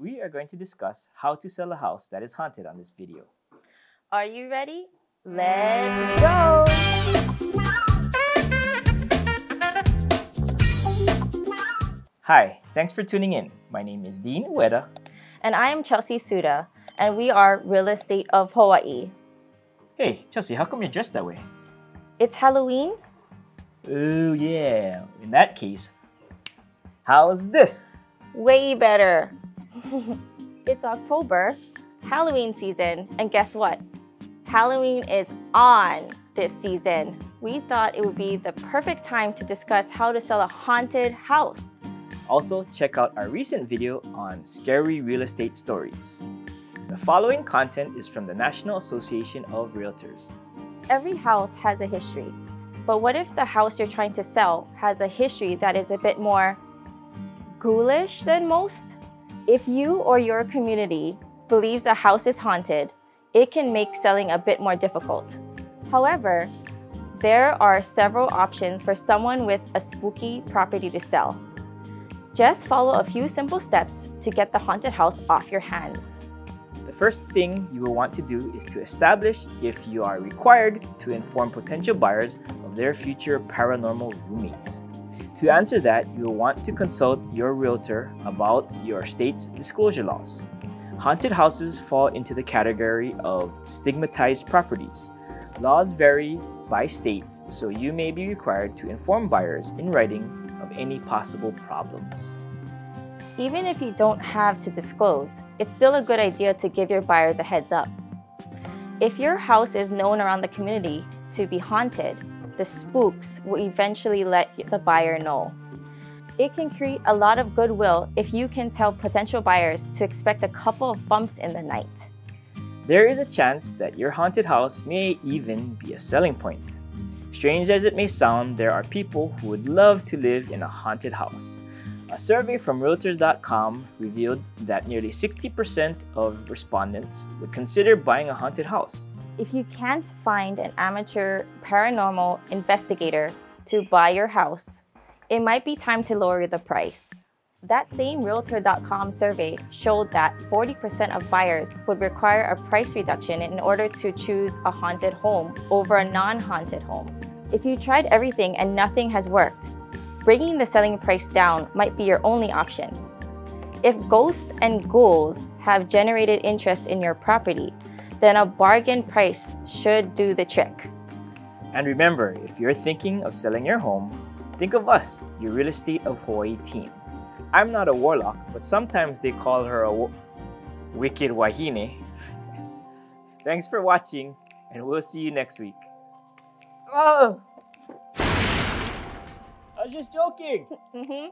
we are going to discuss how to sell a house that is haunted on this video. Are you ready? Mm. Let's go! Hi, thanks for tuning in. My name is Dean Ueda. And I am Chelsea Suda, and we are Real Estate of Hawaii. Hey, Chelsea, how come you're dressed that way? It's Halloween? Oh, yeah. In that case, how's this? Way better. it's October, Halloween season, and guess what? Halloween is on this season. We thought it would be the perfect time to discuss how to sell a haunted house. Also, check out our recent video on scary real estate stories. The following content is from the National Association of Realtors. Every house has a history, but what if the house you're trying to sell has a history that is a bit more ghoulish than most? If you or your community believes a house is haunted, it can make selling a bit more difficult. However, there are several options for someone with a spooky property to sell. Just follow a few simple steps to get the haunted house off your hands. The first thing you will want to do is to establish if you are required to inform potential buyers of their future paranormal roommates. To answer that, you will want to consult your realtor about your state's disclosure laws. Haunted houses fall into the category of stigmatized properties. Laws vary by state, so you may be required to inform buyers in writing of any possible problems. Even if you don't have to disclose, it's still a good idea to give your buyers a heads up. If your house is known around the community to be haunted, the spooks will eventually let the buyer know. It can create a lot of goodwill if you can tell potential buyers to expect a couple of bumps in the night. There is a chance that your haunted house may even be a selling point. Strange as it may sound, there are people who would love to live in a haunted house. A survey from Realtors.com revealed that nearly 60% of respondents would consider buying a haunted house. If you can't find an amateur paranormal investigator to buy your house, it might be time to lower the price. That same Realtor.com survey showed that 40% of buyers would require a price reduction in order to choose a haunted home over a non haunted home. If you tried everything and nothing has worked, bringing the selling price down might be your only option. If ghosts and ghouls have generated interest in your property, then a bargain price should do the trick. And remember, if you're thinking of selling your home, think of us, your Real Estate of Hawaii team. I'm not a warlock, but sometimes they call her a wicked wahine. Thanks for watching, and we'll see you next week. Oh! I was just joking! Mm-hmm.